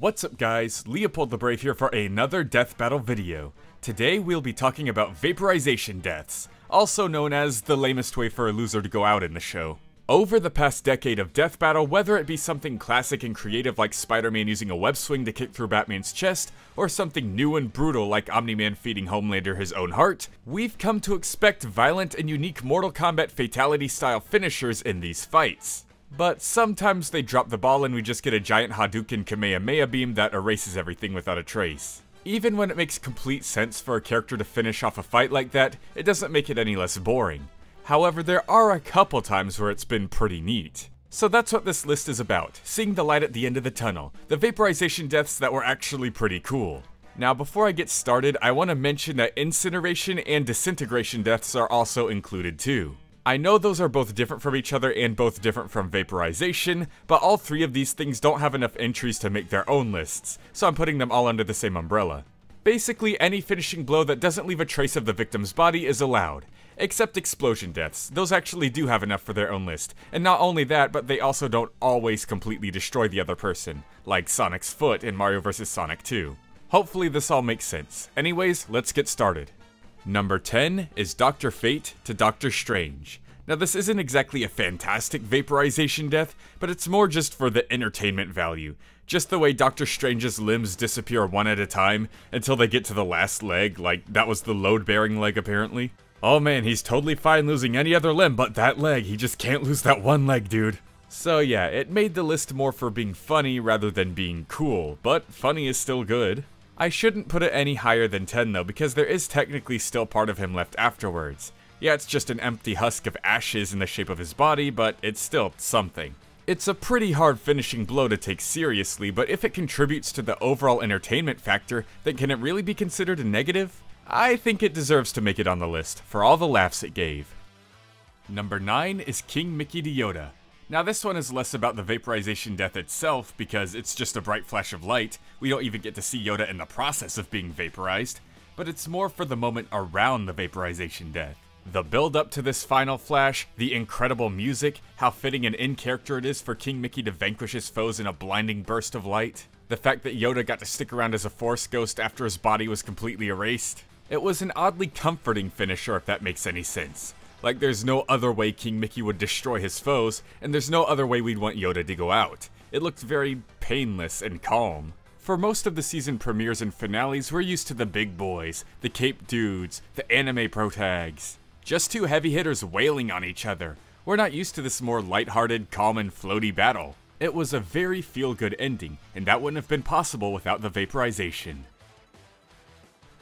What's up guys, Leopold the Brave here for another death battle video. Today we'll be talking about vaporization deaths, also known as the lamest way for a loser to go out in the show. Over the past decade of death battle, whether it be something classic and creative like Spider-Man using a web swing to kick through Batman's chest, or something new and brutal like Omni-Man feeding Homelander his own heart, we've come to expect violent and unique Mortal Kombat fatality-style finishers in these fights. But sometimes they drop the ball and we just get a giant Hadouken Kamehameha beam that erases everything without a trace. Even when it makes complete sense for a character to finish off a fight like that, it doesn't make it any less boring. However, there are a couple times where it's been pretty neat. So that's what this list is about, seeing the light at the end of the tunnel, the vaporization deaths that were actually pretty cool. Now before I get started, I want to mention that incineration and disintegration deaths are also included too. I know those are both different from each other and both different from vaporization, but all three of these things don't have enough entries to make their own lists, so I'm putting them all under the same umbrella. Basically, any finishing blow that doesn't leave a trace of the victim's body is allowed, except explosion deaths. Those actually do have enough for their own list, and not only that, but they also don't always completely destroy the other person, like Sonic's foot in Mario vs. Sonic 2. Hopefully this all makes sense. Anyways, let's get started. Number 10 is Dr. Fate to Doctor Strange. Now this isn't exactly a fantastic vaporization death, but it's more just for the entertainment value. Just the way Doctor Strange's limbs disappear one at a time until they get to the last leg, like that was the load-bearing leg apparently. Oh man, he's totally fine losing any other limb but that leg, he just can't lose that one leg, dude. So yeah, it made the list more for being funny rather than being cool, but funny is still good. I shouldn't put it any higher than 10 though, because there is technically still part of him left afterwards. Yeah, it's just an empty husk of ashes in the shape of his body, but it's still something. It's a pretty hard finishing blow to take seriously, but if it contributes to the overall entertainment factor, then can it really be considered a negative? I think it deserves to make it on the list, for all the laughs it gave. Number 9 is King Mickey Yoda. Now this one is less about the vaporization death itself, because it's just a bright flash of light, we don't even get to see Yoda in the process of being vaporized, but it's more for the moment around the vaporization death. The build up to this final flash, the incredible music, how fitting and in character it is for King Mickey to vanquish his foes in a blinding burst of light, the fact that Yoda got to stick around as a Force ghost after his body was completely erased. It was an oddly comforting finisher if that makes any sense. Like, there's no other way King Mickey would destroy his foes, and there's no other way we'd want Yoda to go out. It looked very painless and calm. For most of the season premieres and finales, we're used to the big boys, the cape dudes, the anime protags. Just two heavy hitters wailing on each other. We're not used to this more lighthearted, calm, and floaty battle. It was a very feel-good ending, and that wouldn't have been possible without the vaporization.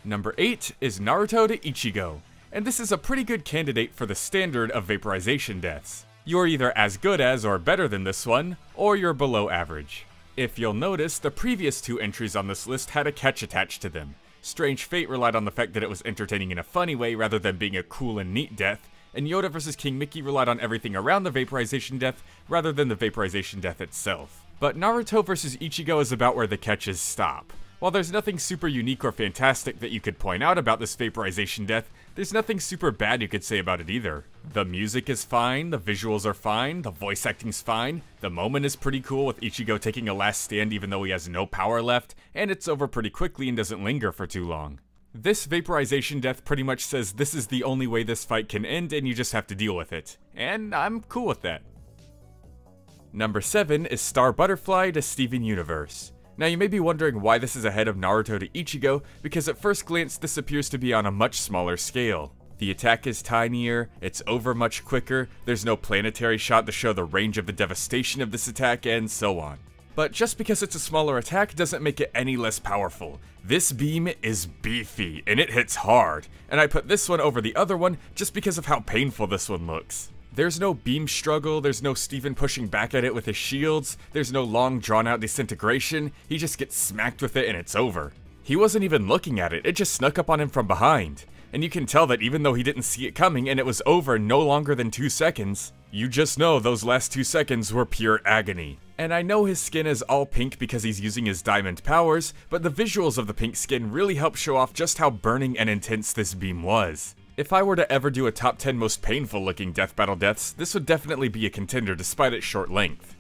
Number 8 is Naruto to Ichigo and this is a pretty good candidate for the standard of vaporization deaths. You're either as good as or better than this one, or you're below average. If you'll notice, the previous two entries on this list had a catch attached to them. Strange Fate relied on the fact that it was entertaining in a funny way rather than being a cool and neat death, and Yoda vs. King Mickey relied on everything around the vaporization death rather than the vaporization death itself. But Naruto vs. Ichigo is about where the catches stop. While there's nothing super unique or fantastic that you could point out about this vaporization death, there's nothing super bad you could say about it either. The music is fine, the visuals are fine, the voice acting's fine, the moment is pretty cool with Ichigo taking a last stand even though he has no power left, and it's over pretty quickly and doesn't linger for too long. This vaporization death pretty much says this is the only way this fight can end and you just have to deal with it. And I'm cool with that. Number 7 is Star Butterfly to Steven Universe. Now you may be wondering why this is ahead of Naruto to Ichigo, because at first glance this appears to be on a much smaller scale. The attack is tinier, it's over much quicker, there's no planetary shot to show the range of the devastation of this attack, and so on. But just because it's a smaller attack doesn't make it any less powerful. This beam is beefy, and it hits hard, and I put this one over the other one just because of how painful this one looks. There's no beam struggle, there's no Steven pushing back at it with his shields, there's no long drawn out disintegration, he just gets smacked with it and it's over. He wasn't even looking at it, it just snuck up on him from behind. And you can tell that even though he didn't see it coming and it was over no longer than 2 seconds, you just know those last 2 seconds were pure agony. And I know his skin is all pink because he's using his diamond powers, but the visuals of the pink skin really help show off just how burning and intense this beam was. If I were to ever do a top 10 most painful looking death battle deaths, this would definitely be a contender despite its short length.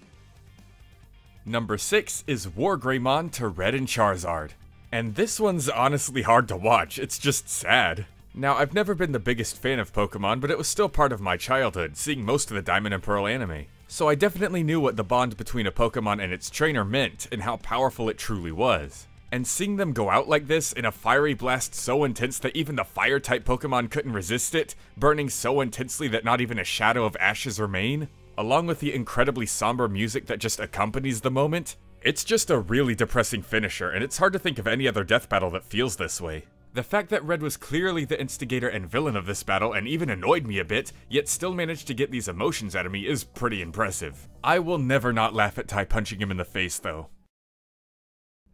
Number 6 is War Wargreymon to Red and Charizard. And this one's honestly hard to watch, it's just sad. Now, I've never been the biggest fan of Pokemon, but it was still part of my childhood, seeing most of the Diamond and Pearl anime. So I definitely knew what the bond between a Pokemon and its trainer meant, and how powerful it truly was. And seeing them go out like this in a fiery blast so intense that even the fire type Pokemon couldn't resist it, burning so intensely that not even a shadow of ashes remain, along with the incredibly somber music that just accompanies the moment, it's just a really depressing finisher, and it's hard to think of any other death battle that feels this way. The fact that Red was clearly the instigator and villain of this battle and even annoyed me a bit, yet still managed to get these emotions out of me is pretty impressive. I will never not laugh at Tai punching him in the face though.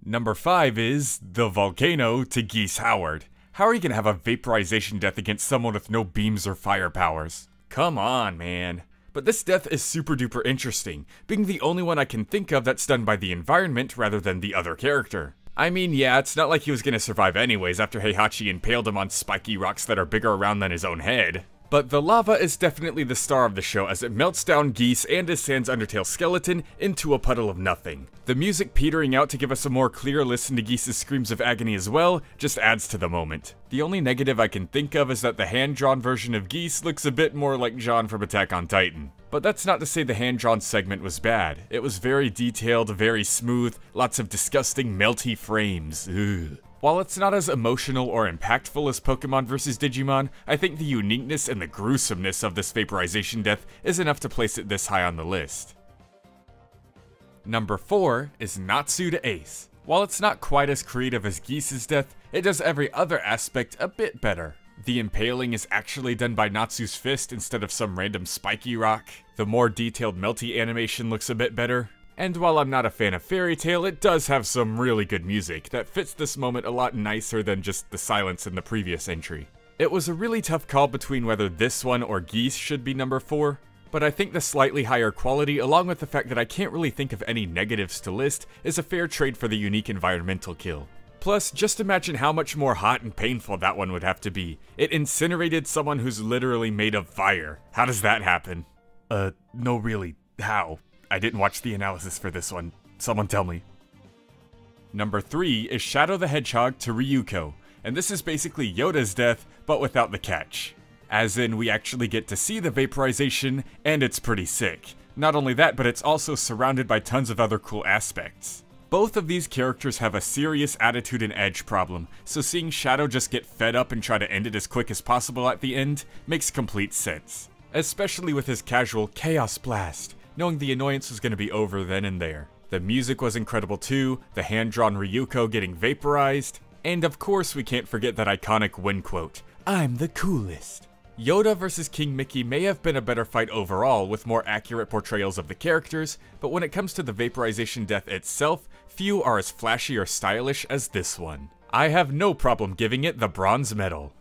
Number 5 is the Volcano to Geese Howard. How are you gonna have a vaporization death against someone with no beams or fire powers? Come on, man. But this death is super duper interesting, being the only one I can think of that's done by the environment rather than the other character. I mean, yeah, it's not like he was gonna survive anyways after Heihachi impaled him on spiky rocks that are bigger around than his own head. But the lava is definitely the star of the show as it melts down Geese and his Sans Undertale skeleton into a puddle of nothing. The music petering out to give us a more clear listen to Geese's screams of agony as well just adds to the moment. The only negative I can think of is that the hand-drawn version of Geese looks a bit more like Jean from Attack on Titan. But that's not to say the hand-drawn segment was bad. It was very detailed, very smooth, lots of disgusting melty frames. Ugh. While it's not as emotional or impactful as Pokemon vs. Digimon, I think the uniqueness and the gruesomeness of this vaporization death is enough to place it this high on the list. Number 4 is Natsu to Ace. While it's not quite as creative as Geese's death, it does every other aspect a bit better. The impaling is actually done by Natsu's fist instead of some random spiky rock. The more detailed melty animation looks a bit better. And while I'm not a fan of Fairy Tail, it does have some really good music that fits this moment a lot nicer than just the silence in the previous entry. It was a really tough call between whether this one or Geese should be number 4, but I think the slightly higher quality, along with the fact that I can't really think of any negatives to list, is a fair trade for the unique environmental kill. Plus, just imagine how much more hot and painful that one would have to be. It incinerated someone who's literally made of fire. How does that happen? Uh, no really. How? I didn't watch the analysis for this one. Someone tell me. Number 3 is Shadow the Hedgehog to Ryuko, and this is basically Yoda's death, but without the catch. As in, we actually get to see the vaporization, and it's pretty sick. Not only that, but it's also surrounded by tons of other cool aspects. Both of these characters have a serious attitude and edge problem, so seeing Shadow just get fed up and try to end it as quick as possible at the end makes complete sense. Especially with his casual Chaos Blast, knowing the annoyance was going to be over then and there. The music was incredible too, the hand-drawn Ryuko getting vaporized, and of course we can't forget that iconic win quote, I'm the coolest. Yoda vs King Mickey may have been a better fight overall with more accurate portrayals of the characters, but when it comes to the vaporization death itself, few are as flashy or stylish as this one. I have no problem giving it the bronze medal.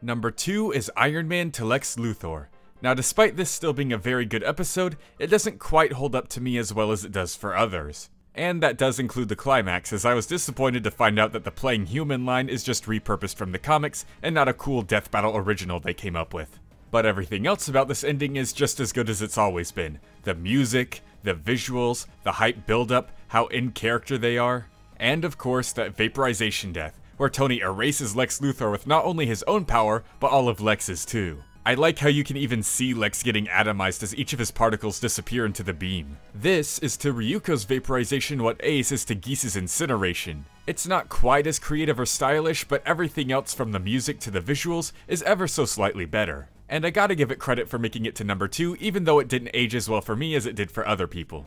Number 2 is Iron Man to Lex Luthor. Now, despite this still being a very good episode, it doesn't quite hold up to me as well as it does for others. And that does include the climax, as I was disappointed to find out that the playing human line is just repurposed from the comics and not a cool death battle original they came up with. But everything else about this ending is just as good as it's always been. The music, the visuals, the hype buildup, how in character they are, and of course that vaporization death, where Tony erases Lex Luthor with not only his own power, but all of Lex's too. I like how you can even see Lex getting atomized as each of his particles disappear into the beam. This is to Ryuko's vaporization what Ace is to Geese's incineration. It's not quite as creative or stylish, but everything else from the music to the visuals is ever so slightly better. And I gotta give it credit for making it to number 2, even though it didn't age as well for me as it did for other people.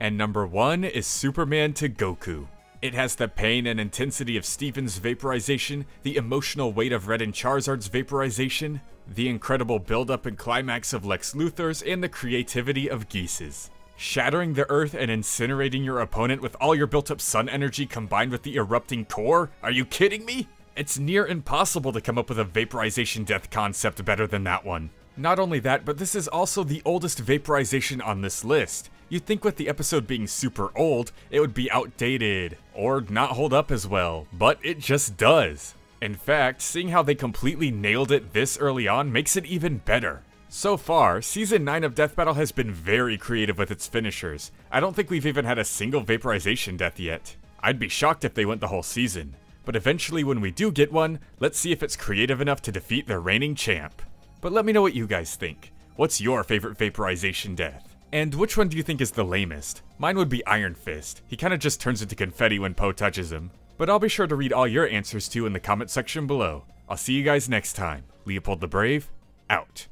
And number 1 is Superman to Goku. It has the pain and intensity of Steven's vaporization, the emotional weight of Red and Charizard's vaporization, the incredible buildup and climax of Lex Luthor's, and the creativity of Geese's. Shattering the earth and incinerating your opponent with all your built up sun energy combined with the erupting core? Are you kidding me? It's near impossible to come up with a vaporization death concept better than that one. Not only that, but this is also the oldest vaporization on this list. You'd think with the episode being super old, it would be outdated, or not hold up as well, but it just does. In fact, seeing how they completely nailed it this early on makes it even better. So far, Season 9 of Death Battle has been very creative with its finishers. I don't think we've even had a single vaporization death yet. I'd be shocked if they went the whole season. But eventually when we do get one, let's see if it's creative enough to defeat the reigning champ. But let me know what you guys think. What's your favorite vaporization death? And which one do you think is the lamest? Mine would be Iron Fist. He kinda just turns into confetti when Po touches him. But I'll be sure to read all your answers too in the comment section below. I'll see you guys next time. Leopold the Brave, out.